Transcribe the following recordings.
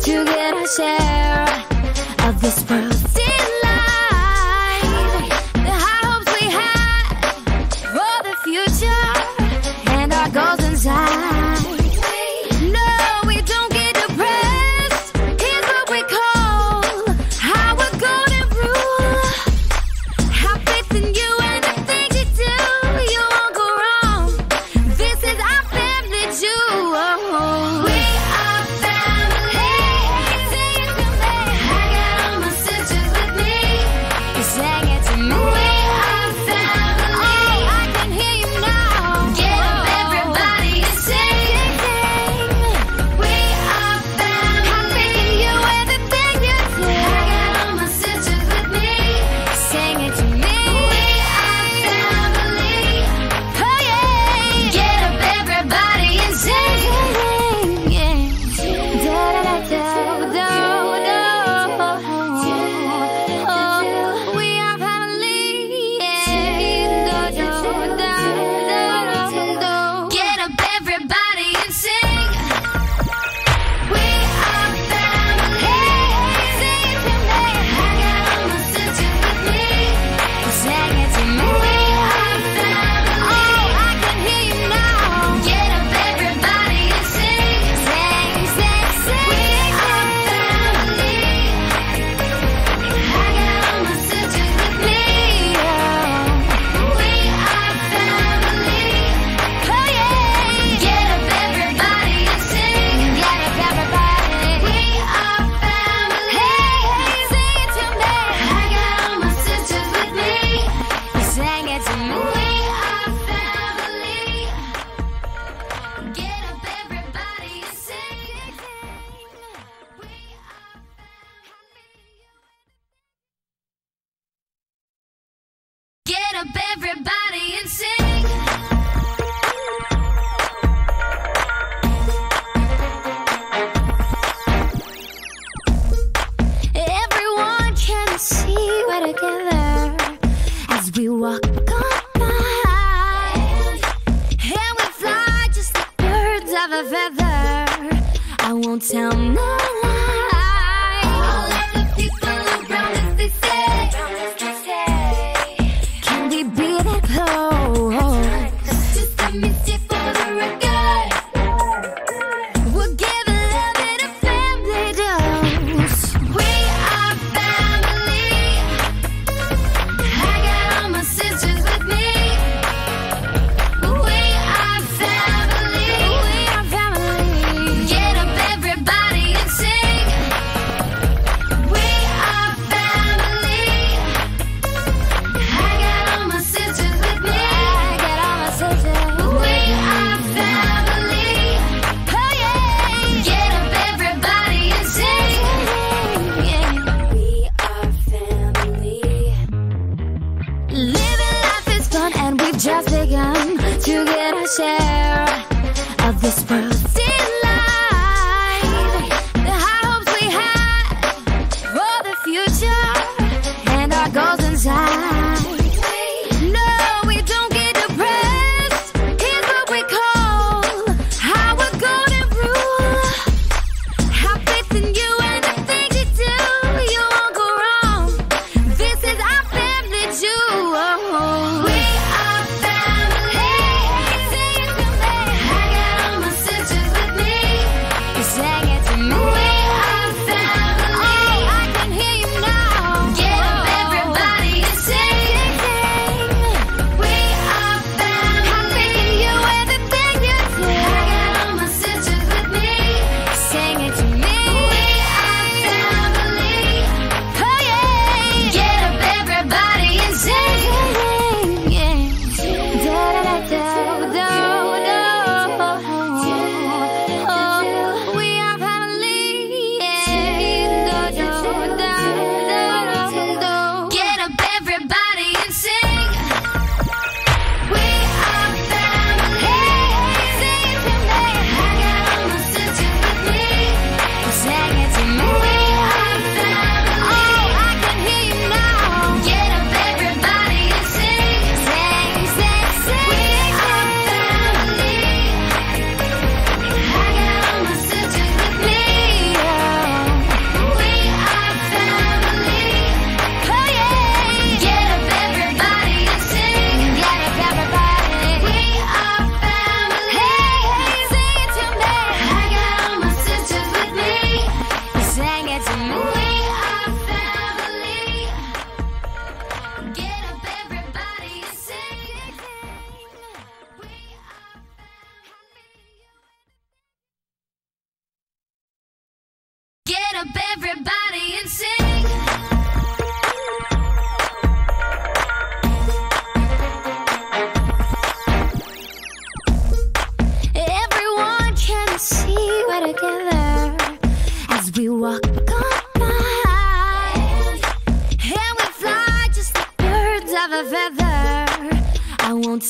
to get a share of this world. walk on by. And we fly just like birds of a feather. I won't tell no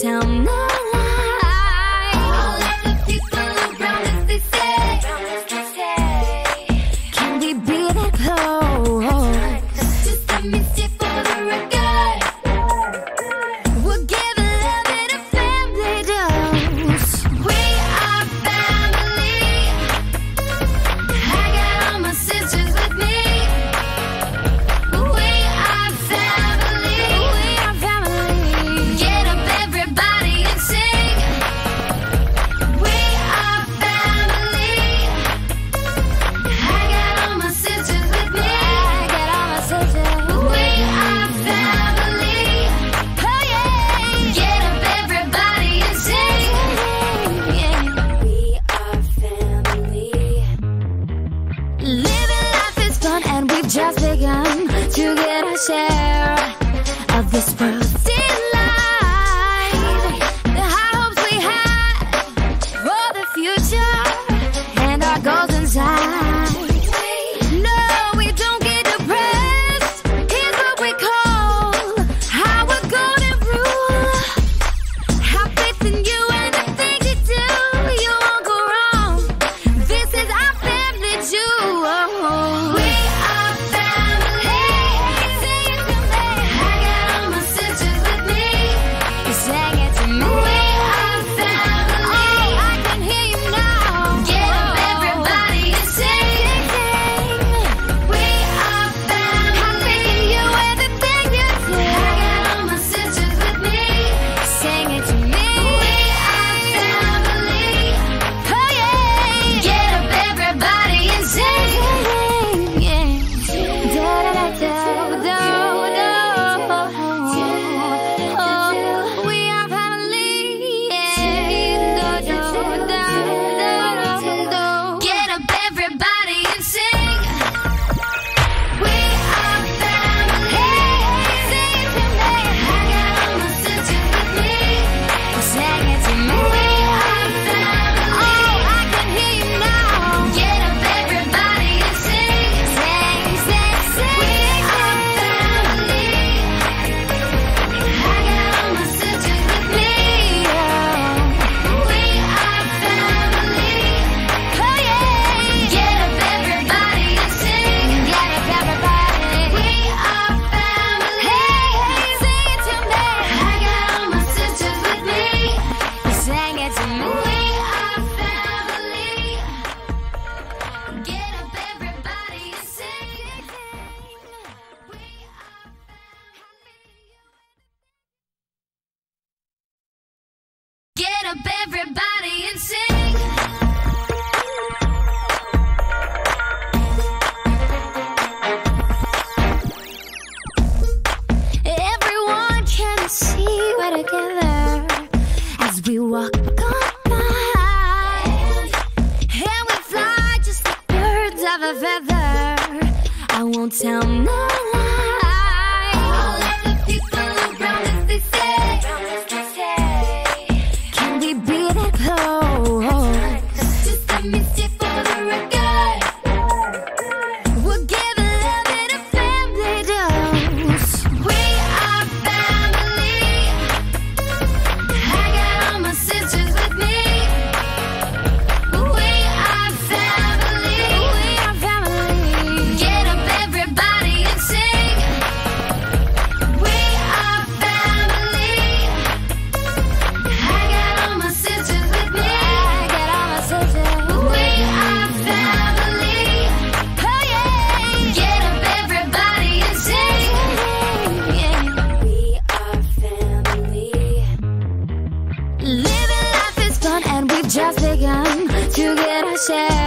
tell me Get up, everybody, and sing. Everyone can see we're together as we walk on by. And we fly just like birds of a feather. I won't tell no 写。